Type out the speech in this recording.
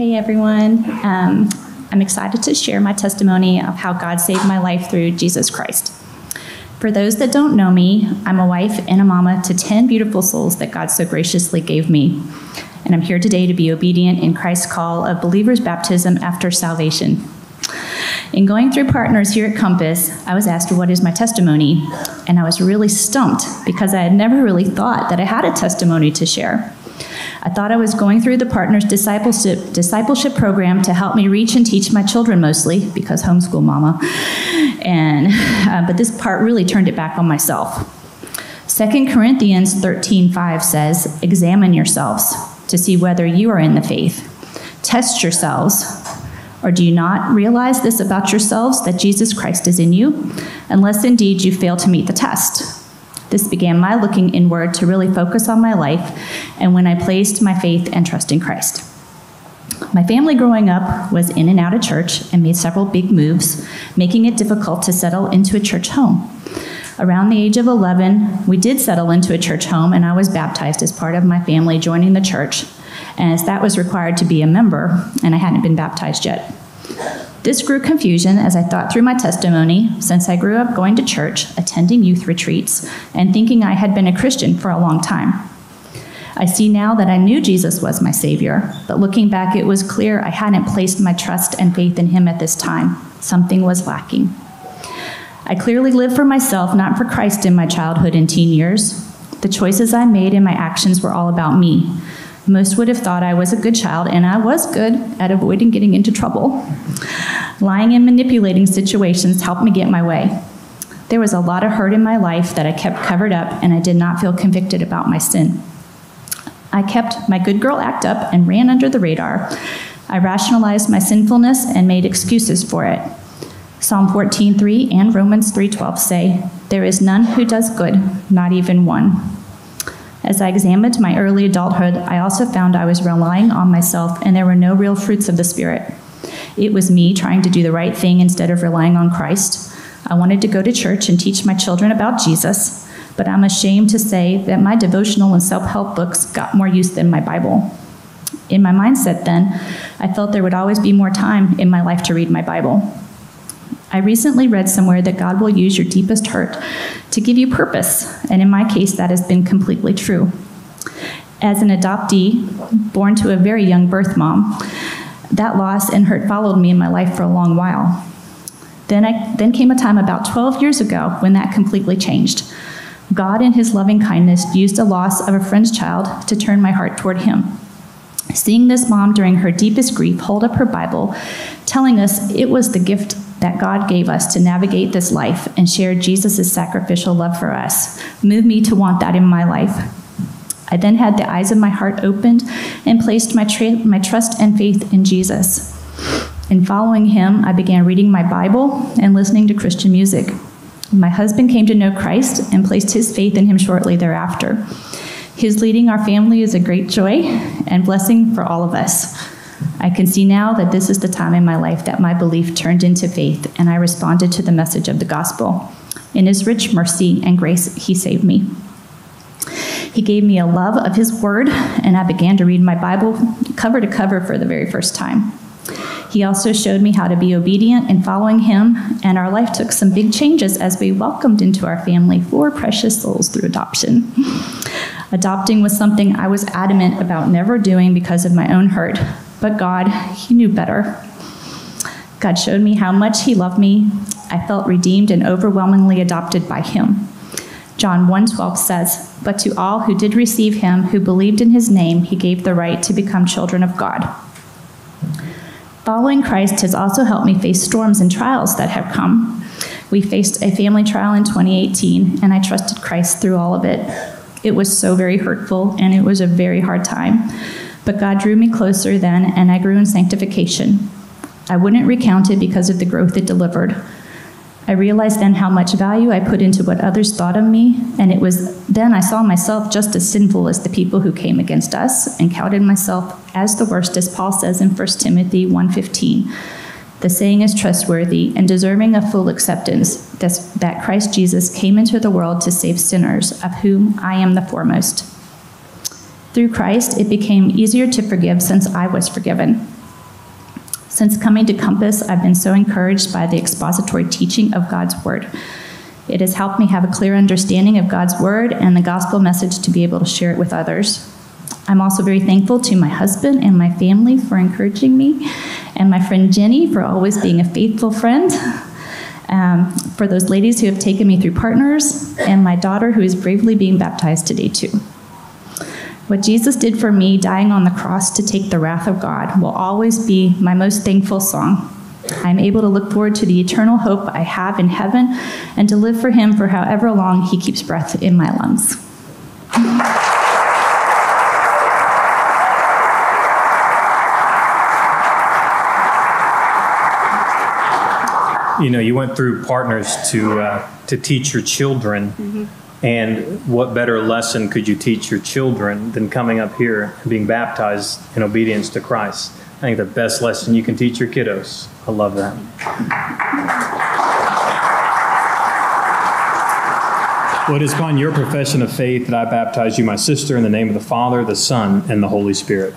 Hey everyone. Um, I'm excited to share my testimony of how God saved my life through Jesus Christ. For those that don't know me, I'm a wife and a mama to 10 beautiful souls that God so graciously gave me. And I'm here today to be obedient in Christ's call of believers' baptism after salvation. In going through partners here at Compass, I was asked, What is my testimony? And I was really stumped because I had never really thought that I had a testimony to share. I thought I was going through the partners discipleship discipleship program to help me reach and teach my children mostly because homeschool mama. And uh, but this part really turned it back on myself. 2 Corinthians 13:5 says, "Examine yourselves to see whether you are in the faith. Test yourselves or do you not realize this about yourselves that Jesus Christ is in you, unless indeed you fail to meet the test? This began my looking inward to really focus on my life and when I placed my faith and trust in Christ. My family growing up was in and out of church and made several big moves, making it difficult to settle into a church home. Around the age of 11, we did settle into a church home, and I was baptized as part of my family joining the church as that was required to be a member, and I hadn't been baptized yet. This grew confusion as I thought through my testimony, since I grew up going to church, attending youth retreats, and thinking I had been a Christian for a long time. I see now that I knew Jesus was my Savior, but looking back, it was clear I hadn't placed my trust and faith in Him at this time. Something was lacking. I clearly lived for myself, not for Christ in my childhood and teen years. The choices I made and my actions were all about me. Most would have thought I was a good child, and I was good at avoiding getting into trouble. Lying and manipulating situations helped me get my way. There was a lot of hurt in my life that I kept covered up, and I did not feel convicted about my sin. I kept my good girl act up and ran under the radar. I rationalized my sinfulness and made excuses for it. Psalm 14:3 and Romans 3:12 say, "There is none who does good, not even one." As I examined my early adulthood, I also found I was relying on myself and there were no real fruits of the Spirit. It was me trying to do the right thing instead of relying on Christ. I wanted to go to church and teach my children about Jesus, but I'm ashamed to say that my devotional and self help books got more use than my Bible. In my mindset then, I felt there would always be more time in my life to read my Bible. I recently read somewhere that God will use your deepest hurt to give you purpose, and in my case, that has been completely true. As an adoptee, born to a very young birth mom, that loss and hurt followed me in my life for a long while. Then, I, then came a time about 12 years ago when that completely changed. God, in His loving kindness, used a loss of a friend's child to turn my heart toward Him. Seeing this mom during her deepest grief hold up her Bible, telling us it was the gift that God gave us to navigate this life and share Jesus' sacrificial love for us moved me to want that in my life. I then had the eyes of my heart opened and placed my, tra- my trust and faith in Jesus. In following him, I began reading my Bible and listening to Christian music. My husband came to know Christ and placed his faith in him shortly thereafter. His leading our family is a great joy and blessing for all of us. I can see now that this is the time in my life that my belief turned into faith and I responded to the message of the gospel. In his rich mercy and grace, he saved me. He gave me a love of his word, and I began to read my Bible cover to cover for the very first time. He also showed me how to be obedient in following him, and our life took some big changes as we welcomed into our family four precious souls through adoption. Adopting was something I was adamant about never doing because of my own hurt, but God, He knew better. God showed me how much He loved me. I felt redeemed and overwhelmingly adopted by Him. John 1:12 says, "But to all who did receive him, who believed in his name, he gave the right to become children of God." Following Christ has also helped me face storms and trials that have come. We faced a family trial in 2018, and I trusted Christ through all of it. It was so very hurtful, and it was a very hard time. But God drew me closer then, and I grew in sanctification. I wouldn't recount it because of the growth it delivered. I realized then how much value I put into what others thought of me, and it was then I saw myself just as sinful as the people who came against us and counted myself as the worst as Paul says in 1 Timothy 1:15. The saying is trustworthy and deserving of full acceptance that Christ Jesus came into the world to save sinners, of whom I am the foremost. Through Christ, it became easier to forgive since I was forgiven. Since coming to Compass, I've been so encouraged by the expository teaching of God's Word. It has helped me have a clear understanding of God's Word and the gospel message to be able to share it with others. I'm also very thankful to my husband and my family for encouraging me, and my friend Jenny for always being a faithful friend. Um, for those ladies who have taken me through partners, and my daughter who is bravely being baptized today, too. What Jesus did for me, dying on the cross to take the wrath of God, will always be my most thankful song. I'm able to look forward to the eternal hope I have in heaven and to live for Him for however long He keeps breath in my lungs. you know, you went through partners to uh, to teach your children, mm-hmm. And what better lesson could you teach your children than coming up here and being baptized in obedience to Christ? I think the best lesson you can teach your kiddos. I love that. Well, it is upon your profession of faith that I baptize you, my sister, in the name of the Father, the Son, and the Holy Spirit.